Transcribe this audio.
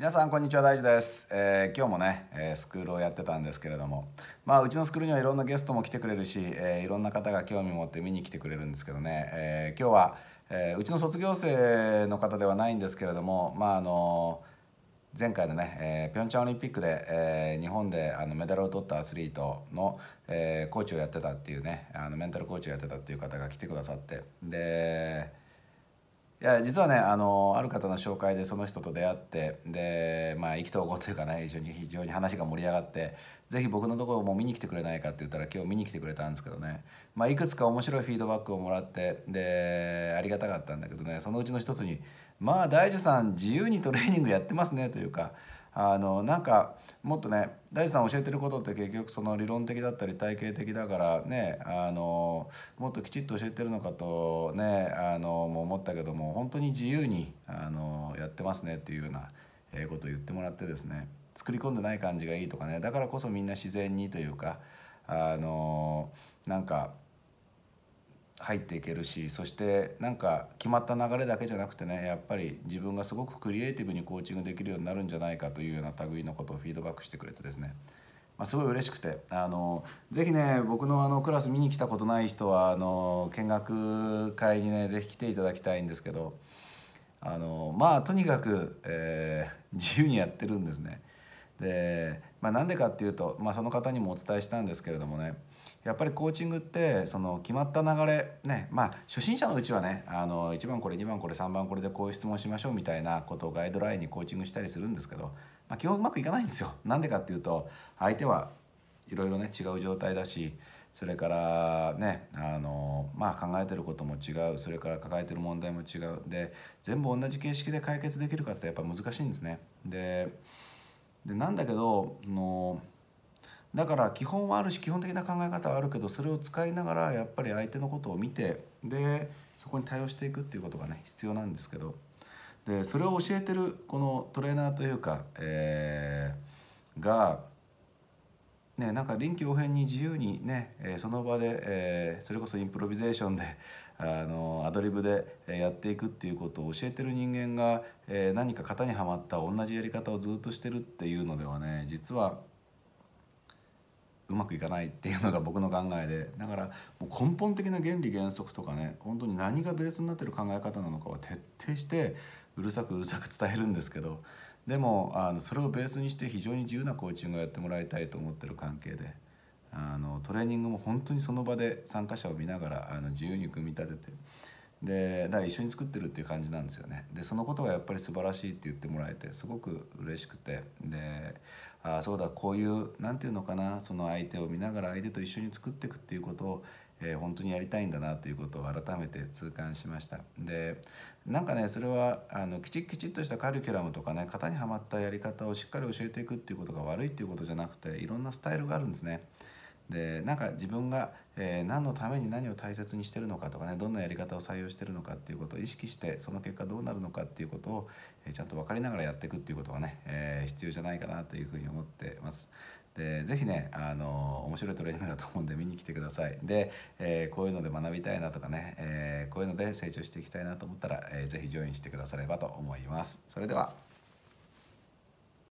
皆さんこんにちは。大地です、えー、今日もね、えー、スクールをやってたんですけれども。まあうちのスクールにはいろんなゲストも来てくれるし、えー、いろんな方が興味持って見に来てくれるんですけどね、え今日は、えうちの卒業生の方ではないんですけれどもまああの前回のね、えー、ピョンチャンオリンピックで、えー、日本であのメダルを取ったアスリートの、えー、コーチをやってたっていうねあのメンタルコーチをやってたっていう方が来てくださって。でいや実はねあのある方の紹介でその人と出会ってでまあ意気投合というかね非常に非常に話が盛り上がって是非僕のところも見に来てくれないかって言ったら今日見に来てくれたんですけどね、まあ、いくつか面白いフィードバックをもらってでありがたかったんだけどねそのうちの一つにまあ大樹さん自由にトレーニングやってますねというかあのなんかもっとね大樹さん教えてることって結局その理論的だったり体系的だからねあのもっときちっと教えてるのかとねあのも思ったけども本当に自由にあのやってますねっていうようなことを言ってもらってですね作り込んでない感じがいいとかねだからこそみんな自然にというかあのなんか入っていけるしそしてなんか決まった流れだけじゃなくてねやっぱり自分がすごくクリエイティブにコーチングできるようになるんじゃないかというような類のことをフィードバックしてくれてですね、まあ、すごい嬉しくてあのぜひね僕のあのクラス見に来たことない人はあの見学会にねぜひ来ていただきたいんですけどあのまあとにかく、えー、自由にやってるんですね。で、まあ、なんでかっていうと、まあ、その方にもお伝えしたんですけれどもねやっぱりコーチングってその決まった流れねまあ初心者のうちはねあの1番これ2番これ3番これでこういう質問しましょうみたいなことをガイドラインにコーチングしたりするんですけど、まあ、基本うまくいかないんですよ。なんでかっていうと相手はいろいろね違う状態だしそれからねあのまあ考えてることも違うそれから抱えてる問題も違うで全部同じ形式で解決できるかってやっぱ難しいんですね。ででなんだけどのだから基本はあるし基本的な考え方はあるけどそれを使いながらやっぱり相手のことを見てでそこに対応していくっていうことがね必要なんですけどでそれを教えてるこのトレーナーというか、えー、がね、なんか臨機応変に自由にね、え、その場で、え、それこそインプロビゼーションであのアドリブでやっていくっていうことを教えてる人間が、え、何か型にはまった同じやり方をずっとしてるっていうのではね実はうまくいかないっていうのが僕の考えでだからもう根本的な原理原則とかね本当に何がベースになってる考え方なのかは徹底してうるさくうるさく伝えるんですけどでもあのそれをベースにして非常に自由なコーチングをやってもらいたいと思ってる関係であのトレーニングも本当にその場で参加者を見ながらあの自由に組み立ててでだから一緒に作ってるっていう感じなんですよね。でそのことがやっぱり素晴らしいって言ってもらえてすごく嬉しくて。であそうだこういう何て言うのかなその相手を見ながら相手と一緒に作っていくっていうことを、えー、本当にやりたいんだなということを改めて痛感しました。でなんかねそれはあのきちっきちっとしたカリキュラムとかね型にはまったやり方をしっかり教えていくっていうことが悪いっていうことじゃなくていろんなスタイルがあるんですね。でなんか自分が、えー、何のために何を大切にしてるのかとかねどんなやり方を採用してるのかっていうことを意識してその結果どうなるのかっていうことを、えー、ちゃんと分かりながらやっていくっていうことがね、えー、必要じゃないかなというふうに思ってます。でぜひねあの面白いトレーニングだと思うんで見に来てください。で、えー、こういうので学びたいなとかね、えー、こういうので成長していきたいなと思ったら、えー、ぜひジョインしてくださればと思います。それでは。